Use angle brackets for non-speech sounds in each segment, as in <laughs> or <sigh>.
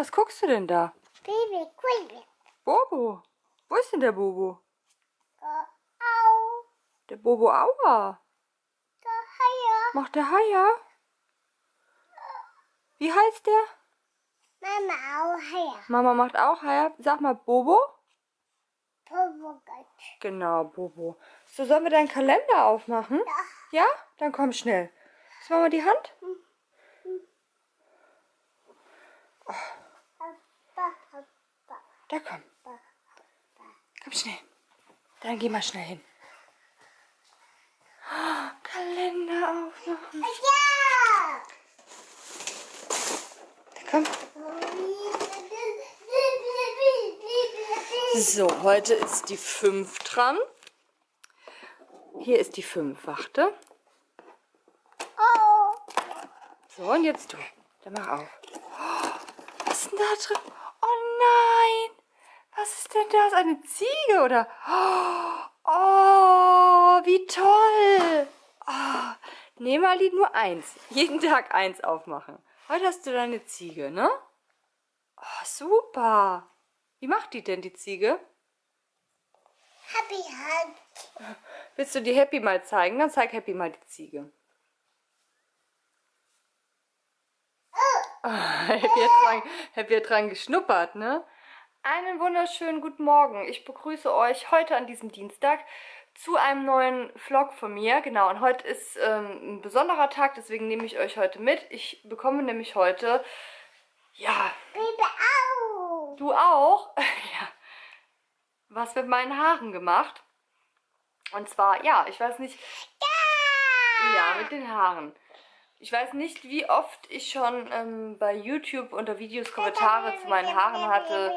Was guckst du denn da? Baby, Baby. Bobo. Wo ist denn der Bobo? Da, au. Der Bobo Aua. Da, Haie. Macht der Haie? Wie heißt der? Mama, au, Haie. Mama macht auch Haie. Sag mal Bobo. Bobo, Gott. Genau, Bobo. So, sollen wir deinen Kalender aufmachen? Ja. Ja? Dann komm schnell. Jetzt machen wir die Hand. Hoppa, Da komm. Komm schnell. Dann geh mal schnell hin. Oh, Kalender aufmachen. Ja! Komm. So, heute ist die 5 dran. Hier ist die 5, warte. So, und jetzt du. Dann mach auf. Oh, was ist denn da drin? Oh! Was ist denn das? Eine Ziege oder? Oh, wie toll! Oh, nee, Mali, nur eins. Jeden Tag eins aufmachen. Heute hast du deine Ziege, ne? Oh, super! Wie macht die denn, die Ziege? Happy Hand. Willst du die Happy mal zeigen? Dann zeig Happy mal die Ziege. Ah, <laughs> Happy, hat dran, Happy hat dran geschnuppert, ne? Einen wunderschönen guten Morgen. Ich begrüße euch heute an diesem Dienstag zu einem neuen Vlog von mir. Genau, und heute ist ähm, ein besonderer Tag, deswegen nehme ich euch heute mit. Ich bekomme nämlich heute, ja, Baby, au. du auch, <laughs> ja, was mit meinen Haaren gemacht. Und zwar, ja, ich weiß nicht, ja, mit den Haaren. Ich weiß nicht, wie oft ich schon ähm, bei YouTube unter Videos Kommentare zu meinen Haaren hatte.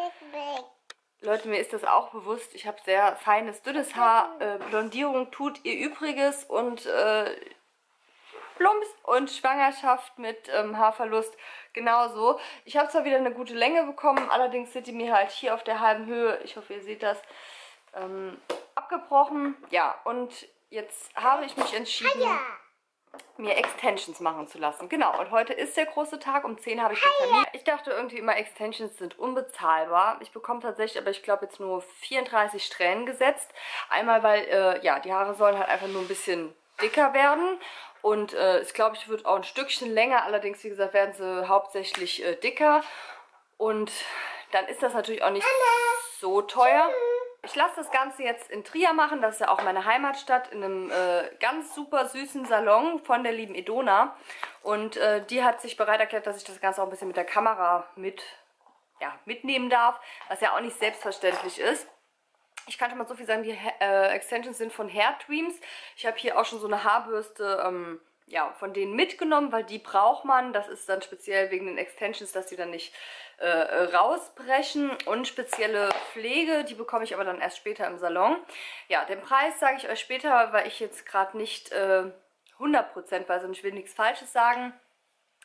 Leute, mir ist das auch bewusst. Ich habe sehr feines, dünnes Haar. Äh, Blondierung tut ihr Übriges und äh, Plumps und Schwangerschaft mit ähm, Haarverlust genauso. Ich habe zwar wieder eine gute Länge bekommen, allerdings sind die mir halt hier auf der halben Höhe, ich hoffe, ihr seht das, ähm, abgebrochen. Ja, und jetzt habe ich mich entschieden. Mir Extensions machen zu lassen. Genau, und heute ist der große Tag. Um 10 habe ich den Termin. Ich dachte irgendwie immer, Extensions sind unbezahlbar. Ich bekomme tatsächlich, aber ich glaube jetzt nur 34 Strähnen gesetzt. Einmal, weil, äh, ja, die Haare sollen halt einfach nur ein bisschen dicker werden. Und äh, es, glaube ich, wird auch ein Stückchen länger. Allerdings, wie gesagt, werden sie hauptsächlich äh, dicker. Und dann ist das natürlich auch nicht so teuer. Ich lasse das Ganze jetzt in Trier machen. Das ist ja auch meine Heimatstadt. In einem äh, ganz super süßen Salon von der lieben Edona. Und äh, die hat sich bereit erklärt, dass ich das Ganze auch ein bisschen mit der Kamera mit, ja, mitnehmen darf. Was ja auch nicht selbstverständlich ist. Ich kann schon mal so viel sagen, die äh, Extensions sind von Hair Dreams. Ich habe hier auch schon so eine Haarbürste ähm, ja, von denen mitgenommen, weil die braucht man. Das ist dann speziell wegen den Extensions, dass die dann nicht äh, rausbrechen. Und spezielle Pflege, die bekomme ich aber dann erst später im Salon. Ja, den Preis sage ich euch später, weil ich jetzt gerade nicht äh, 100% weiß und ich will nichts Falsches sagen.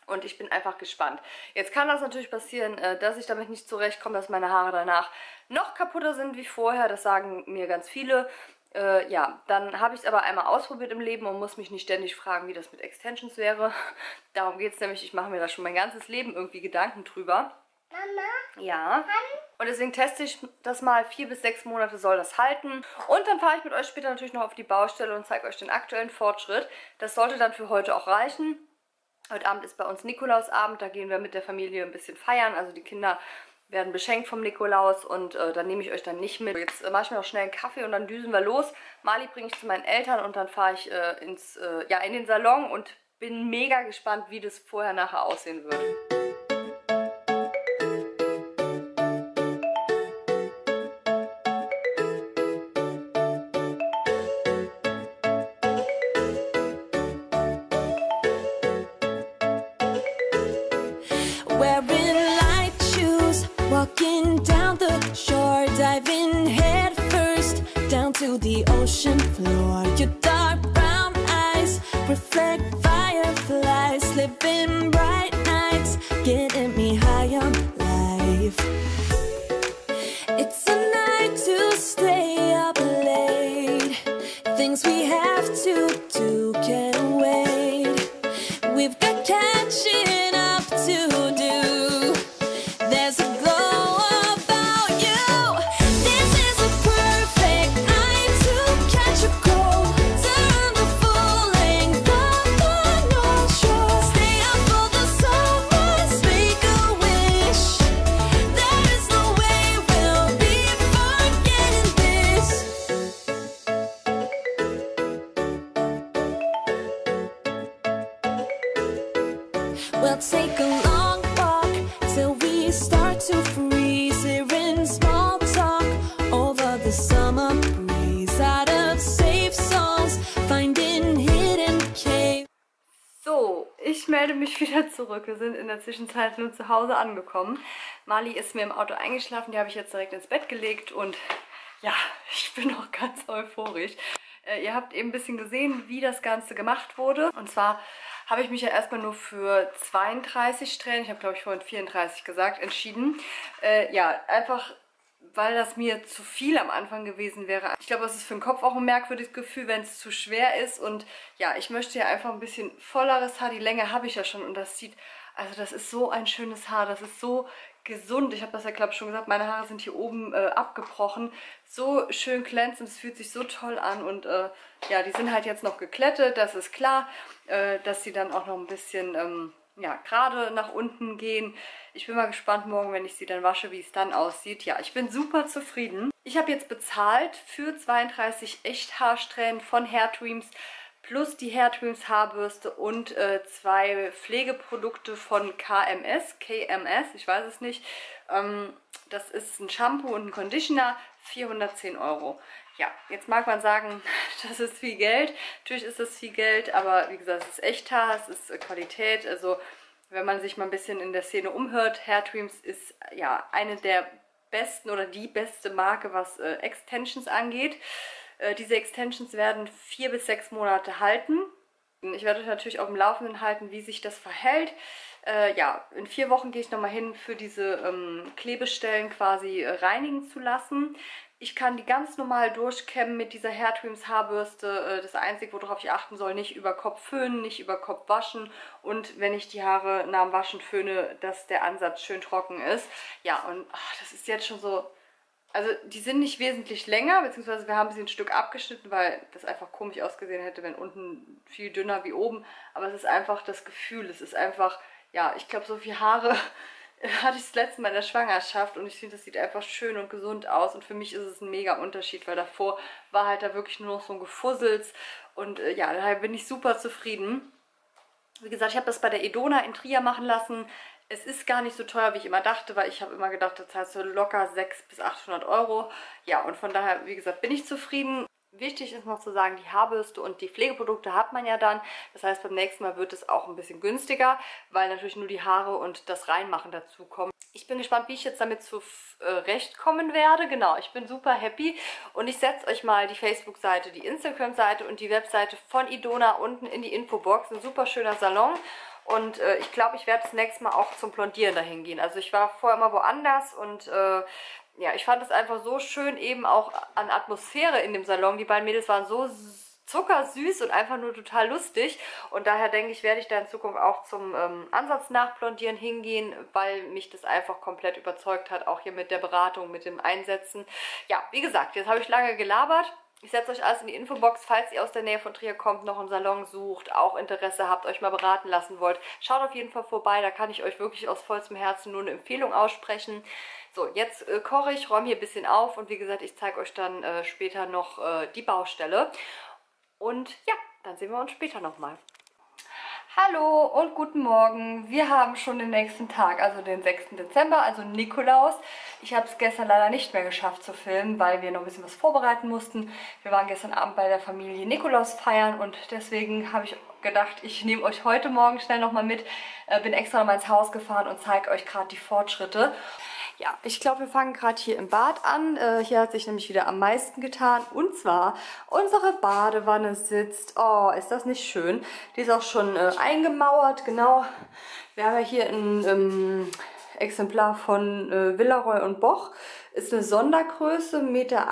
Und ich bin einfach gespannt. Jetzt kann das natürlich passieren, äh, dass ich damit nicht zurechtkomme, dass meine Haare danach noch kaputter sind wie vorher. Das sagen mir ganz viele. Äh, ja, dann habe ich es aber einmal ausprobiert im Leben und muss mich nicht ständig fragen, wie das mit Extensions wäre. <laughs> Darum geht es nämlich. Ich mache mir da schon mein ganzes Leben irgendwie Gedanken drüber. Mama, Ja. Und deswegen teste ich das mal. Vier bis sechs Monate soll das halten. Und dann fahre ich mit euch später natürlich noch auf die Baustelle und zeige euch den aktuellen Fortschritt. Das sollte dann für heute auch reichen. Heute Abend ist bei uns Nikolausabend, da gehen wir mit der Familie ein bisschen feiern. Also die Kinder werden beschenkt vom Nikolaus und äh, dann nehme ich euch dann nicht mit. Jetzt äh, mache ich mir noch schnell einen Kaffee und dann düsen wir los. Mali bringe ich zu meinen Eltern und dann fahre ich äh, ins, äh, ja, in den Salon und bin mega gespannt, wie das vorher nachher aussehen wird. Zurück. Wir sind in der Zwischenzeit nur zu Hause angekommen. Mali ist mir im Auto eingeschlafen, die habe ich jetzt direkt ins Bett gelegt und ja, <laughs> ich bin noch ganz euphorisch. Äh, ihr habt eben ein bisschen gesehen, wie das Ganze gemacht wurde. Und zwar habe ich mich ja erstmal nur für 32 Strähnen, ich habe glaube ich vorhin 34 gesagt, entschieden. Äh, ja, einfach weil das mir zu viel am Anfang gewesen wäre. Ich glaube, es ist für den Kopf auch ein merkwürdiges Gefühl, wenn es zu schwer ist. Und ja, ich möchte ja einfach ein bisschen volleres Haar. Die Länge habe ich ja schon und das sieht, also das ist so ein schönes Haar. Das ist so gesund. Ich habe das ja, glaube ich, schon gesagt. Meine Haare sind hier oben äh, abgebrochen. So schön glänzend. Es fühlt sich so toll an. Und äh, ja, die sind halt jetzt noch geklettet. Das ist klar, äh, dass sie dann auch noch ein bisschen... Ähm, ja, gerade nach unten gehen. Ich bin mal gespannt morgen, wenn ich sie dann wasche, wie es dann aussieht. Ja, ich bin super zufrieden. Ich habe jetzt bezahlt für 32 Echthaarsträhnen von Hair Dreams plus die Hair Dreams Haarbürste und äh, zwei Pflegeprodukte von KMS, KMS, ich weiß es nicht. Ähm, das ist ein Shampoo und ein Conditioner, 410 Euro. Ja, jetzt mag man sagen, <laughs> das ist viel Geld. Natürlich ist das viel Geld, aber wie gesagt, es ist Echthaar, es ist äh, Qualität. Also wenn man sich mal ein bisschen in der Szene umhört, Hair Dreams ist ja eine der besten oder die beste Marke, was äh, Extensions angeht. Äh, diese Extensions werden vier bis sechs Monate halten. Ich werde euch natürlich auf dem Laufenden halten, wie sich das verhält. Äh, ja, in vier Wochen gehe ich nochmal hin, für diese ähm, Klebestellen quasi äh, reinigen zu lassen. Ich kann die ganz normal durchkämmen mit dieser Hair Dreams Haarbürste. Äh, das Einzige, worauf ich achten soll, nicht über Kopf föhnen, nicht über Kopf waschen. Und wenn ich die Haare nach dem Waschen föhne, dass der Ansatz schön trocken ist. Ja, und ach, das ist jetzt schon so also die sind nicht wesentlich länger, beziehungsweise wir haben sie ein Stück abgeschnitten, weil das einfach komisch ausgesehen hätte, wenn unten viel dünner wie oben. Aber es ist einfach das Gefühl, es ist einfach, ja, ich glaube, so viel Haare <laughs> hatte ich das letzte Mal in der Schwangerschaft und ich finde, das sieht einfach schön und gesund aus und für mich ist es ein mega Unterschied, weil davor war halt da wirklich nur noch so ein Gefussels und äh, ja, daher bin ich super zufrieden. Wie gesagt, ich habe das bei der Edona in Trier machen lassen. Es ist gar nicht so teuer, wie ich immer dachte, weil ich habe immer gedacht, das zahlst du locker 600 bis 800 Euro. Ja, und von daher, wie gesagt, bin ich zufrieden. Wichtig ist noch zu sagen, die Haarbürste und die Pflegeprodukte hat man ja dann. Das heißt, beim nächsten Mal wird es auch ein bisschen günstiger, weil natürlich nur die Haare und das Reinmachen dazu kommen. Ich bin gespannt, wie ich jetzt damit zurechtkommen äh, werde. Genau, ich bin super happy und ich setze euch mal die Facebook-Seite, die Instagram-Seite und die Webseite von Idona unten in die Infobox. Ein super schöner Salon und äh, ich glaube, ich werde das nächste Mal auch zum Blondieren dahin gehen. Also ich war vorher immer woanders und äh, ja, ich fand es einfach so schön eben auch an Atmosphäre in dem Salon. Die beiden Mädels waren so zuckersüß und einfach nur total lustig. Und daher denke ich, werde ich da in Zukunft auch zum ähm, Ansatz nachblondieren hingehen, weil mich das einfach komplett überzeugt hat, auch hier mit der Beratung, mit dem Einsetzen. Ja, wie gesagt, jetzt habe ich lange gelabert. Ich setze euch alles in die Infobox, falls ihr aus der Nähe von Trier kommt, noch einen Salon sucht, auch Interesse habt, euch mal beraten lassen wollt. Schaut auf jeden Fall vorbei, da kann ich euch wirklich aus vollstem Herzen nur eine Empfehlung aussprechen. So, jetzt äh, koche ich, räume hier ein bisschen auf und wie gesagt, ich zeige euch dann äh, später noch äh, die Baustelle. Und ja, dann sehen wir uns später nochmal. Hallo und guten Morgen. Wir haben schon den nächsten Tag, also den 6. Dezember, also Nikolaus. Ich habe es gestern leider nicht mehr geschafft zu filmen, weil wir noch ein bisschen was vorbereiten mussten. Wir waren gestern Abend bei der Familie Nikolaus feiern und deswegen habe ich gedacht, ich nehme euch heute Morgen schnell nochmal mit. Äh, bin extra nochmal ins Haus gefahren und zeige euch gerade die Fortschritte. Ja, ich glaube, wir fangen gerade hier im Bad an. Äh, hier hat sich nämlich wieder am meisten getan. Und zwar, unsere Badewanne sitzt. Oh, ist das nicht schön? Die ist auch schon äh, eingemauert, genau. Wir haben ja hier ein ähm, Exemplar von äh, Villaroy und Boch. Ist eine Sondergröße, 1,80 Meter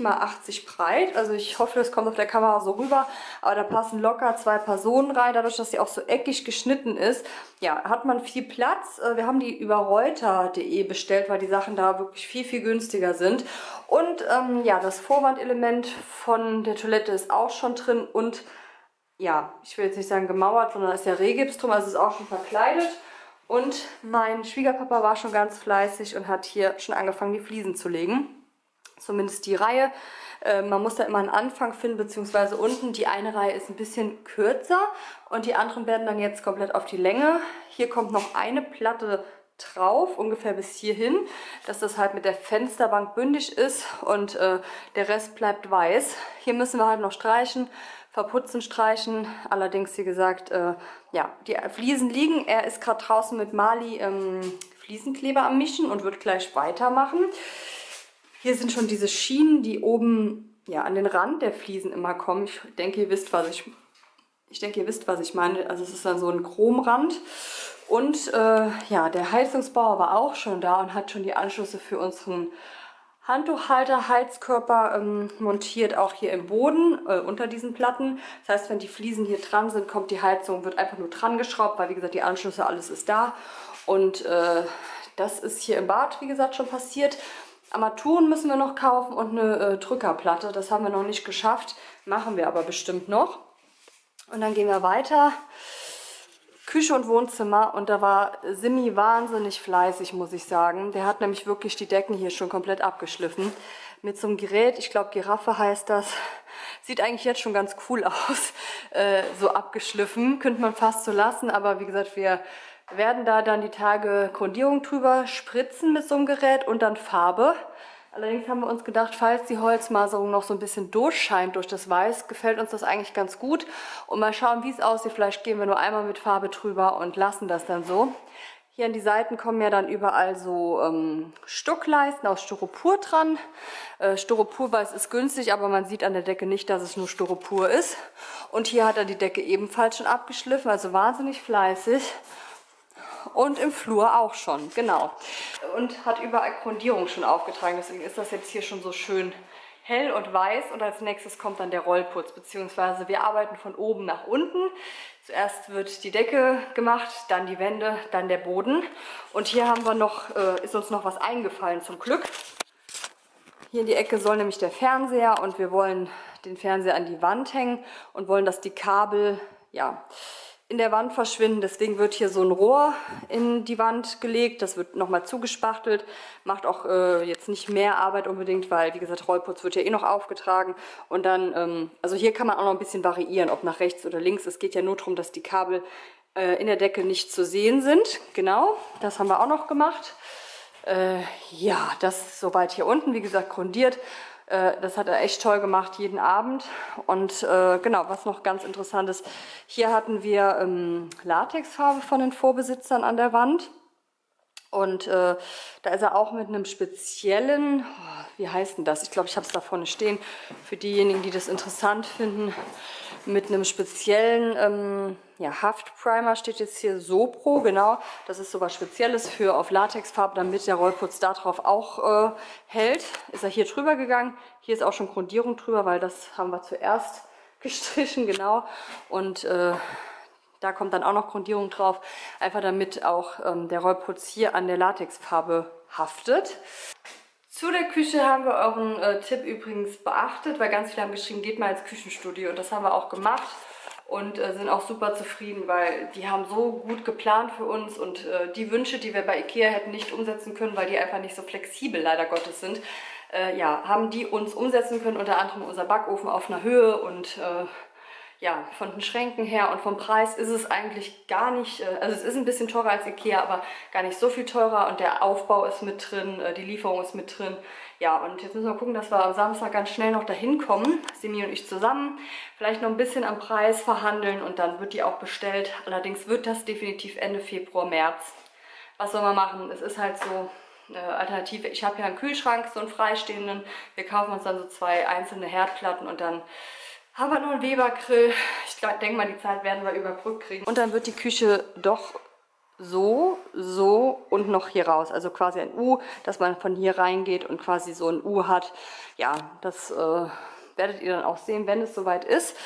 mal 80 breit. Also ich hoffe, das kommt auf der Kamera so rüber. Aber da passen locker zwei Personen rein, dadurch, dass sie auch so eckig geschnitten ist. Ja, hat man viel Platz. Äh, wir haben die über reuter.de bestellt, weil die Sachen da wirklich viel, viel günstiger sind. Und ähm, ja, das Vorwandelement von der Toilette ist auch schon drin und ja, ich will jetzt nicht sagen gemauert, sondern ist ja Rehgips drum, also ist auch schon verkleidet. Und mein Schwiegerpapa war schon ganz fleißig und hat hier schon angefangen, die Fliesen zu legen. Zumindest die Reihe. Äh, man muss da immer einen Anfang finden, beziehungsweise unten. Die eine Reihe ist ein bisschen kürzer und die anderen werden dann jetzt komplett auf die Länge. Hier kommt noch eine Platte drauf, ungefähr bis hierhin, dass das halt mit der Fensterbank bündig ist und äh, der Rest bleibt weiß. Hier müssen wir halt noch streichen, verputzen, streichen. Allerdings, wie gesagt, äh, ja, die Fliesen liegen. Er ist gerade draußen mit Mali ähm, Fliesenkleber am Mischen und wird gleich weitermachen. Hier sind schon diese Schienen, die oben ja, an den Rand der Fliesen immer kommen. Ich denke, ihr wisst, was ich, ich denke, ihr wisst, was ich meine. Also es ist dann so ein Chromrand. Und äh, ja, der Heizungsbauer war auch schon da und hat schon die Anschlüsse für unseren Handtuchhalter, Heizkörper ähm, montiert, auch hier im Boden, äh, unter diesen Platten. Das heißt, wenn die Fliesen hier dran sind, kommt die Heizung, wird einfach nur dran geschraubt, weil wie gesagt, die Anschlüsse, alles ist da. Und äh, das ist hier im Bad, wie gesagt, schon passiert. Armaturen müssen wir noch kaufen und eine äh, Drückerplatte. Das haben wir noch nicht geschafft, machen wir aber bestimmt noch. Und dann gehen wir weiter. Küche und Wohnzimmer und da war Simi wahnsinnig fleißig, muss ich sagen. Der hat nämlich wirklich die Decken hier schon komplett abgeschliffen. Mit so einem Gerät, ich glaube Giraffe heißt das. Sieht eigentlich jetzt schon ganz cool <laughs> aus, äh, so abgeschliffen. Könnte man fast so lassen, aber wie gesagt, wir werden da dann die Tage Grundierung drüber spritzen mit so einem Gerät und dann Farbe. Allerdings haben wir uns gedacht, falls die Holzmaserung noch so ein bisschen durchscheint durch das Weiß, gefällt uns das eigentlich ganz gut. Und mal schauen, wie es aussieht. Vielleicht gehen wir nur einmal mit Farbe drüber und lassen das dann so. Hier an die Seiten kommen ja dann überall so ähm, Stuckleisten aus Styropor dran. Äh, Styroporweiß ist günstig, aber man sieht an der Decke nicht, dass es nur Styropor ist. Und hier hat er die Decke ebenfalls schon abgeschliffen, also wahnsinnig fleißig und im Flur auch schon, genau. Und hat überall Grundierung schon aufgetragen, deswegen ist das jetzt hier schon so schön hell und weiß und als nächstes kommt dann der Rollputz, beziehungsweise wir arbeiten von oben nach unten. Zuerst wird die Decke gemacht, dann die Wände, dann der Boden. Und hier haben wir noch, äh, ist uns noch was eingefallen zum Glück. Hier in die Ecke soll nämlich der Fernseher und wir wollen den Fernseher an die Wand hängen und wollen, dass die Kabel, ja, in der Wand verschwinden. Deswegen wird hier so ein Rohr in die Wand gelegt. Das wird nochmal zugespachtelt. Macht auch äh, jetzt nicht mehr Arbeit unbedingt, weil, wie gesagt, Rollputz wird ja eh noch aufgetragen. Und dann, ähm, also hier kann man auch noch ein bisschen variieren, ob nach rechts oder links. Es geht ja nur darum, dass die Kabel äh, in der Decke nicht zu sehen sind. Genau, das haben wir auch noch gemacht. Äh, ja, das soweit hier unten, wie gesagt, grundiert. Äh, das hat er echt toll gemacht, jeden Abend. Und äh, genau, was noch ganz interessant ist, hier hatten wir ähm, Latexfarbe von den Vorbesitzern an der Wand. Und äh, da ist er auch mit einem speziellen, oh, wie heißt denn das? Ich glaube, ich habe es da vorne stehen, für diejenigen, die das interessant finden, mit einem speziellen ähm, ja, Haftprimer steht jetzt hier Sopro, genau. Das ist so was Spezielles für auf Latexfarbe, damit der Rollputz darauf auch äh, hält. Ist er hier drüber gegangen. Hier ist auch schon Grundierung drüber, weil das haben wir zuerst <laughs> gestrichen, genau. Und äh, da kommt dann auch noch Grundierung drauf, einfach damit auch ähm, der Rollputz hier an der Latexfarbe haftet. Zu der Küche haben wir euren äh, Tipp übrigens beachtet, weil ganz viele haben geschrieben, geht mal ins Küchenstudio und das haben wir auch gemacht und äh, sind auch super zufrieden, weil die haben so gut geplant für uns und äh, die Wünsche, die wir bei Ikea hätten nicht umsetzen können, weil die einfach nicht so flexibel leider Gottes sind, äh, ja, haben die uns umsetzen können, unter anderem unser Backofen auf einer Höhe und äh, ja, von den Schränken her und vom Preis ist es eigentlich gar nicht, äh, also es ist ein bisschen teurer als Ikea, aber gar nicht so viel teurer und der Aufbau ist mit drin, äh, die Lieferung ist mit drin. Ja, und jetzt müssen wir gucken, dass wir am Samstag ganz schnell noch dahin kommen, Simi und ich zusammen, vielleicht noch ein bisschen am Preis verhandeln und dann wird die auch bestellt. Allerdings wird das definitiv Ende Februar, März. Was soll man machen? Es ist halt so, eine Alternative. Ich habe ja einen Kühlschrank, so einen freistehenden. Wir kaufen uns dann so zwei einzelne Herdplatten und dann haben wir nur einen Weber-Grill. Ich denke mal, die Zeit werden wir überbrückt kriegen. Und dann wird die Küche doch so, so und noch hier raus. Also quasi ein U, dass man von hier reingeht und quasi so ein U hat. Ja, das äh, werdet ihr dann auch sehen, wenn es soweit ist.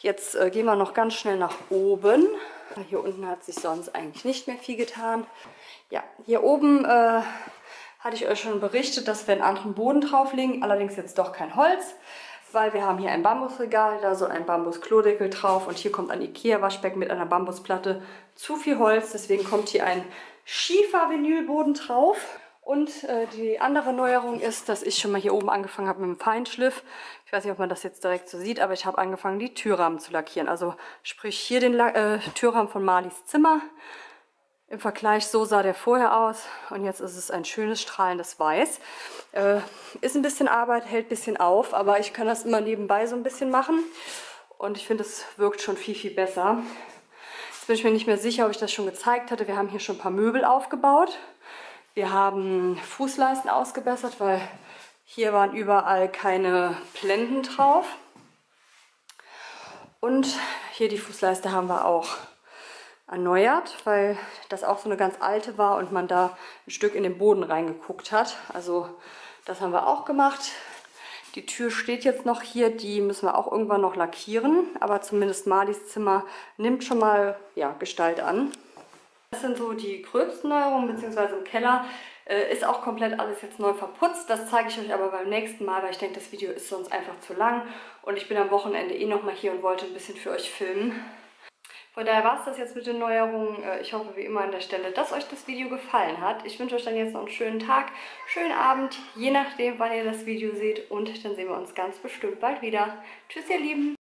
Jetzt äh, gehen wir noch ganz schnell nach oben. Hier unten hat sich sonst eigentlich nicht mehr viel getan. Ja, hier oben äh, hatte ich euch schon berichtet, dass wir einen anderen Boden drauflegen. Allerdings jetzt doch kein Holz weil wir haben hier ein Bambusregal, da soll ein Bambus-Klodeckel drauf und hier kommt ein Ikea-Waschbecken mit einer Bambusplatte. Zu viel Holz, deswegen kommt hier ein Schiefer-Vinylboden drauf. Und äh, die andere Neuerung ist, dass ich schon mal hier oben angefangen habe mit dem Feinschliff. Ich weiß nicht, ob man das jetzt direkt so sieht, aber ich habe angefangen, die Türrahmen zu lackieren. Also sprich hier den La äh, Türrahmen von Marlies Zimmer Im Vergleich, so sah der vorher aus und jetzt ist es ein schönes strahlendes Weiß. Äh, ist ein bisschen Arbeit, hält ein bisschen auf, aber ich kann das immer nebenbei so ein bisschen machen und ich finde, es wirkt schon viel, viel besser. Jetzt bin ich mir nicht mehr sicher, ob ich das schon gezeigt hatte. Wir haben hier schon ein paar Möbel aufgebaut. Wir haben Fußleisten ausgebessert, weil hier waren überall keine Blenden drauf. Und hier die Fußleiste haben wir auch erneuert, weil das auch so eine ganz alte war und man da ein Stück in den Boden reingeguckt hat. Also das haben wir auch gemacht. Die Tür steht jetzt noch hier, die müssen wir auch irgendwann noch lackieren, aber zumindest Malis Zimmer nimmt schon mal ja, Gestalt an. Das sind so die gröbsten Neuerungen, beziehungsweise im Keller äh, ist auch komplett alles jetzt neu verputzt. Das zeige ich euch aber beim nächsten Mal, weil ich denke, das Video ist sonst einfach zu lang. Und ich bin am Wochenende eh nochmal hier und wollte ein bisschen für euch filmen. Von daher war es das jetzt mit den Neuerungen. Äh, ich hoffe wie immer an der Stelle, dass euch das Video gefallen hat. Ich wünsche euch dann jetzt noch einen schönen Tag, schönen Abend, je nachdem, wann ihr das Video seht. Und dann sehen wir uns ganz bestimmt bald wieder. Tschüss, ihr Lieben!